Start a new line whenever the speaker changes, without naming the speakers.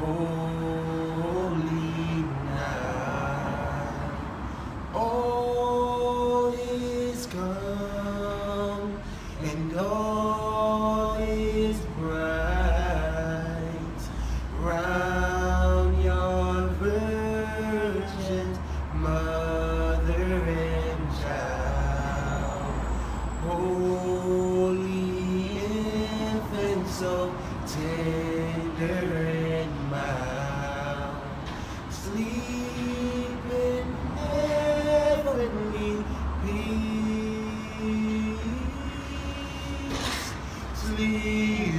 holy night. All is calm and all is bright round your virgin mother and child. Holy infant, so tender sleep in heavenly peace. Sleep.